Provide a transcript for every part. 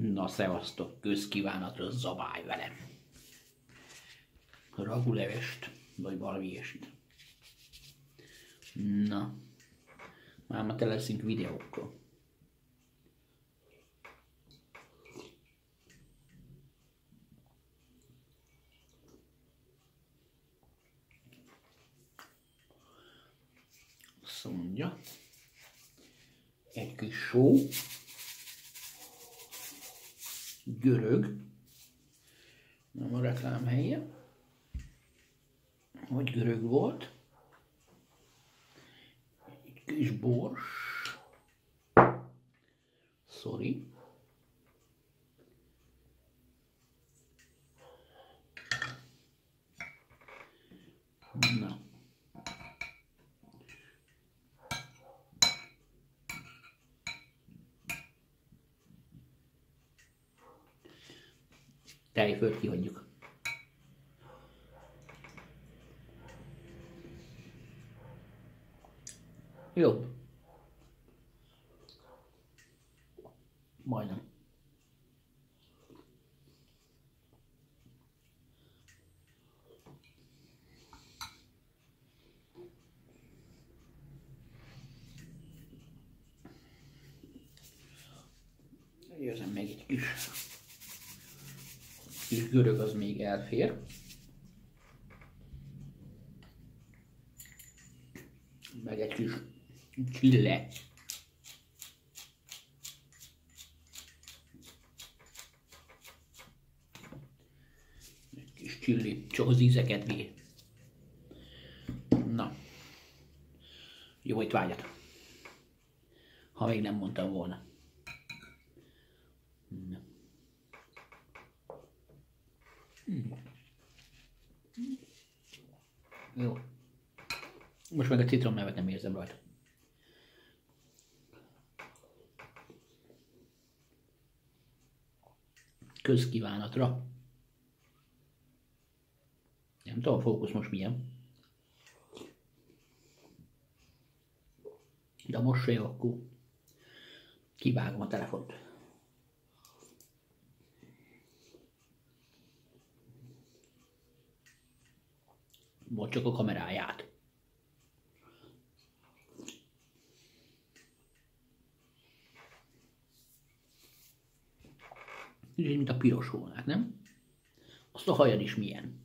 Na, szevasztok, közkívánatra zabálj velem. Ragulevest, vagy valami ilyesmit. Na, már ma tele leszünk videókkal. Azt mondja, egy kis só, görög, nem a reklám helye, hogy görög volt, egy kis bors, sorry, Na. Tejfölt kihagyjuk. Jobb. Majdnem. Jöjjön még egy kis kis görög az még elfér. Meg egy kis csille. Egy kis csilli, csak az ízeket véd. Na. Jó étvágyat. Ha még nem mondtam volna. Na. Jó. Most meg a citromlevet nem érzem rajta. Közkívánatra. Nem tudom, a fókusz most milyen. De most se jó, akkor kivágom a telefont. Vagy a kameráját. Így, mint a piros hónák, nem? Azt a hajad is milyen.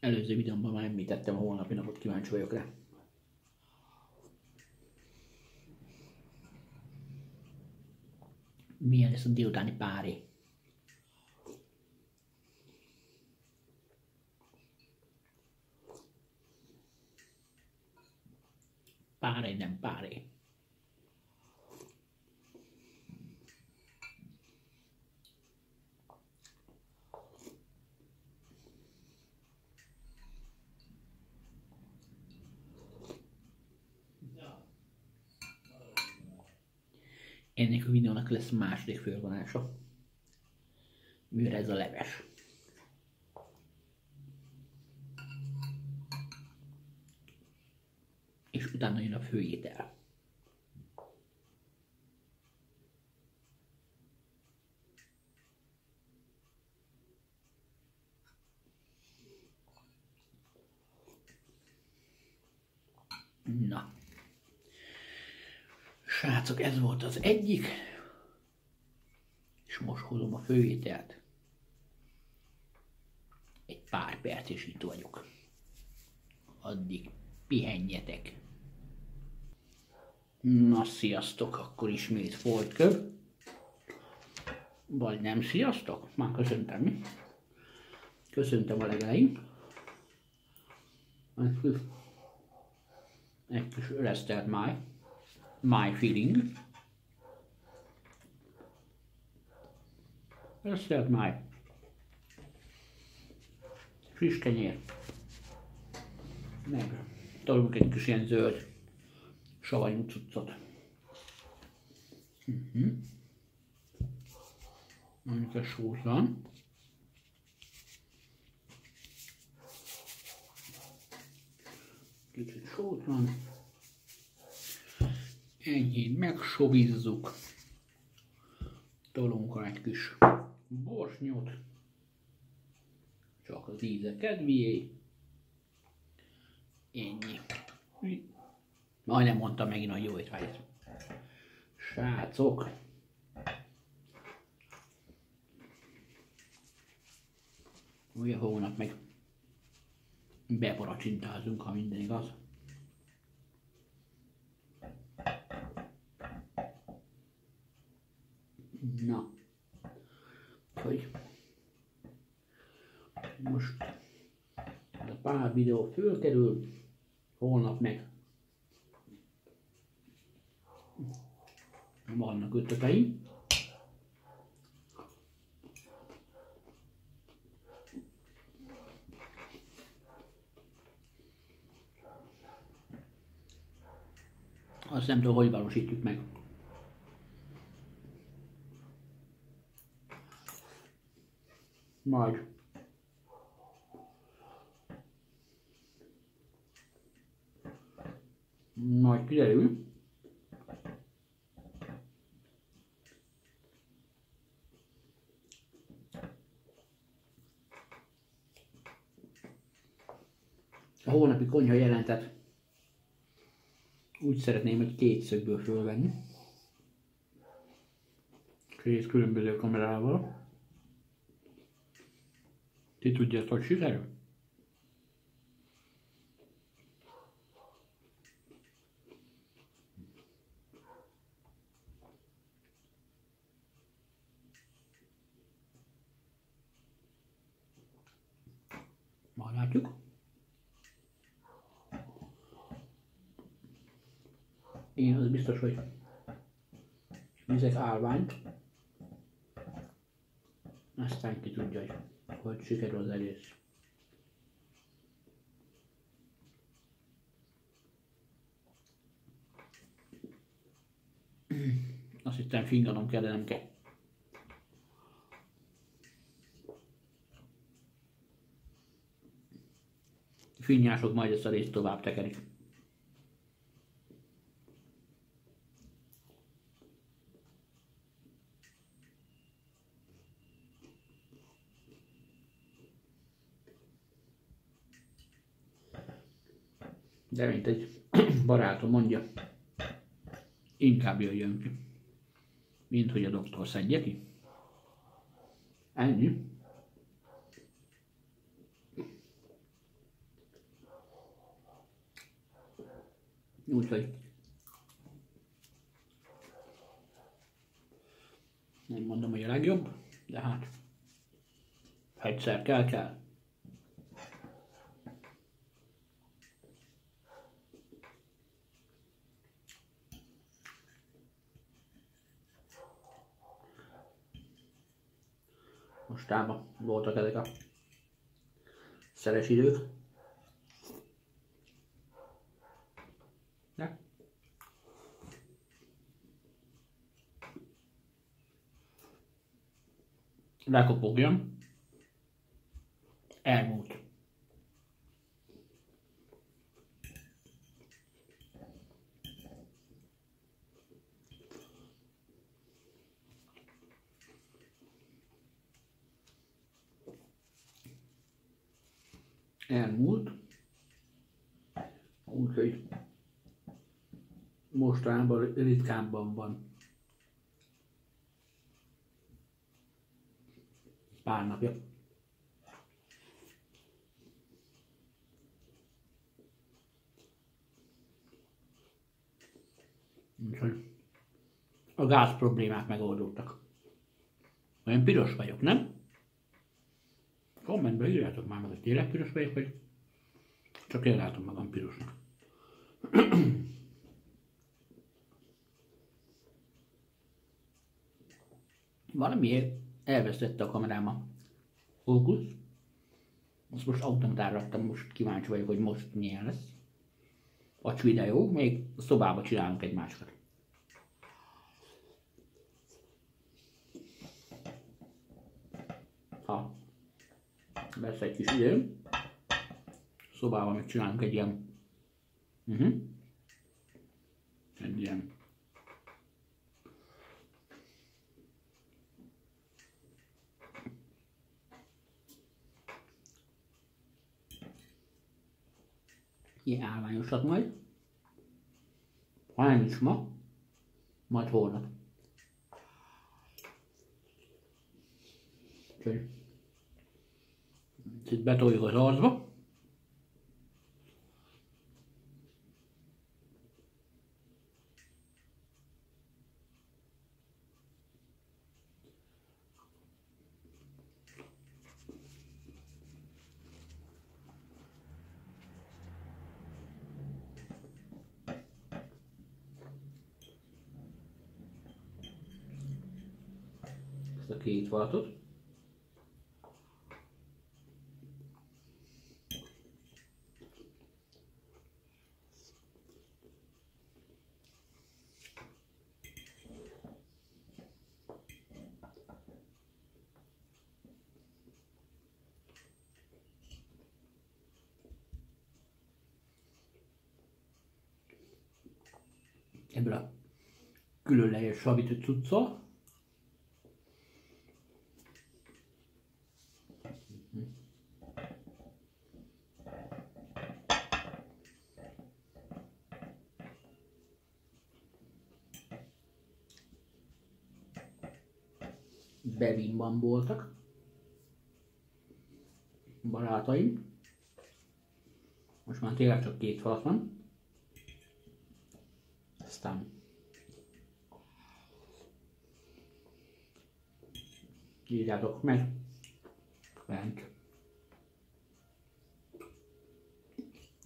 Előző videómban már említettem a holnapi napot, kíváncsi vagyok rá. Milyen lesz a délutáni pári? Páré, nem páré. Ennek a videónak lesz második fölvonása. Mivel ez a leves. És utána jön a főétel. Na. Srácok, ez volt az egyik. És most hozom a főételt. Egy pár perc és itt vagyok. Addig pihenjetek. Na, sziasztok, akkor ismét foltkör. Vagy nem sziasztok? Már köszöntem mi? Köszöntem a legelején. Egy kis, resztelt máj. My feeling. Resztelt máj. Friss kenyér. Meg tolunk egy kis ilyen zöld savanyú cuccot. Uh-huh. Amit a sózan. Kicsit sót van. Enyhén megsovizzuk. Tolunk egy kis borsnyot. Csak az íze kedvéért. Ennyi. Majdnem mondtam megint a jó étvágyat. Srácok! Ugye hónap meg beparacsintázunk, ha minden igaz. Na, hogy most a pár videó fölkerül, holnap meg vannak ötleteim. Azt nem tudom, hogy valósítjuk meg. Majd. A hónapi konyha jelentet úgy szeretném, hogy két szögből fölvenni. Két különböző kamerával. Ti tudjátok, hogy sikerül? Majd látjuk. Én az biztos, hogy vizek állványt. Aztán ki tudja, hogy, hogy sikerül az egész. Azt hittem finganom kell, de nem kell. Finnyások majd ezt a részt tovább tekerik. De mint egy barátom mondja, inkább jöjjön ki, mint hogy a doktor szedje ki. Ennyi. Úgyhogy nem mondom, hogy a legjobb, de hát egyszer kell, kell. Mostában voltak ezek a szeres idők. Ne? Lekopogjam. Elmúlt. Elmúlt, úgyhogy mostanában ritkábban van. Pár napja. Úgyhogy a gáz problémák megoldódtak. Olyan piros vagyok, nem? Kommentben írjátok már meg, hogy tényleg piros vagyok, vagy csak én látom magam pirosnak. Valamiért elvesztette a kamerám a fókusz. Azt most automatára raktam, most kíváncsi vagyok, hogy most milyen lesz. A videó, még szobába csinálunk egy másikat. Lesz egy kis idő. Szobában megcsinálunk egy ilyen Uh-huh. Egy ilyen ilyen állványosat majd. Ha nem is ma, majd holnap. Úgyhogy itt betoljuk az arcba. ezt a két valatot. Ebből a különleges savítő cuccol. Bevinban voltak barátaim. Most már tényleg csak két falat van. Aztán. Írjátok meg. Bent.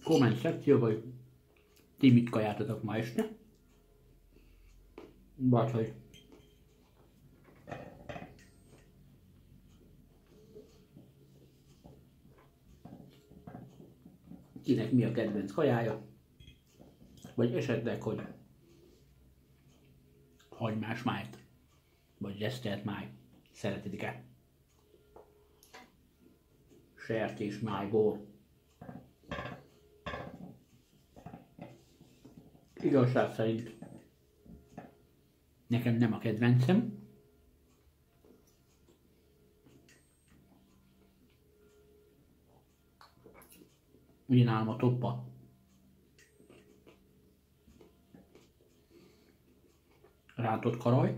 Komment szekcióba, hogy ti mit kajátotok ma este. Vagy hogy kinek mi a kedvenc kajája, vagy esetleg, hogy hagymás májt, vagy resztelt máj szeretitek-e? Sertés májból. Igazság szerint nekem nem a kedvencem, nálam a toppa. Rántott karaj,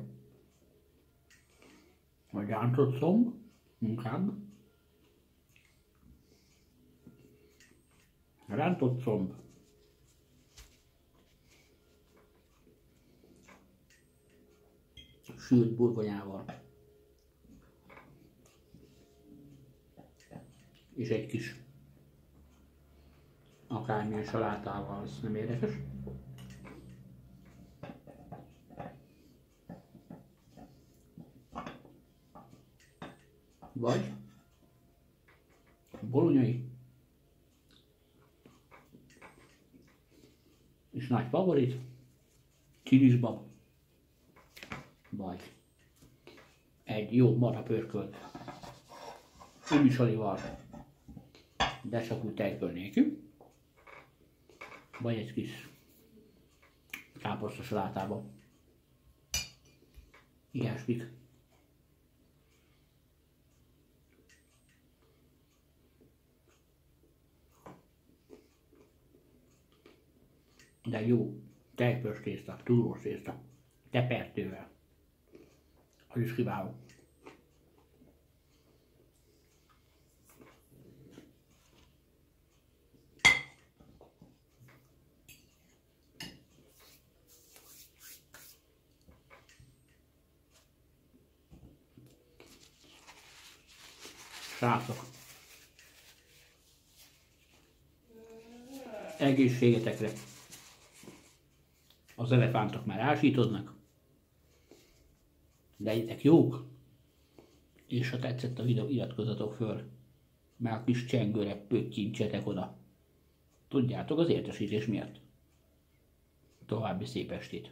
vagy rántott szomb, inkább. Rántott szomb. Sült burgonyával. És egy kis akármilyen salátával, az nem érdekes. Vagy bolonyai és nagy favorit, csilisbab, vagy egy jó marha pörkölt. Ümisalival, de csak úgy tejből nélkül vagy egy kis káposzta salátába. Ilyesmik. De jó tejpös tészta, túrós tészta, tepertővel. Az is kiváló. Srácok! Egészségetekre! Az elefántok már ásítoznak. Legyetek jók! És ha tetszett a videó, iratkozzatok föl, mert a kis csengőre pöttyincsetek oda. Tudjátok az értesítés miatt. További szép estét!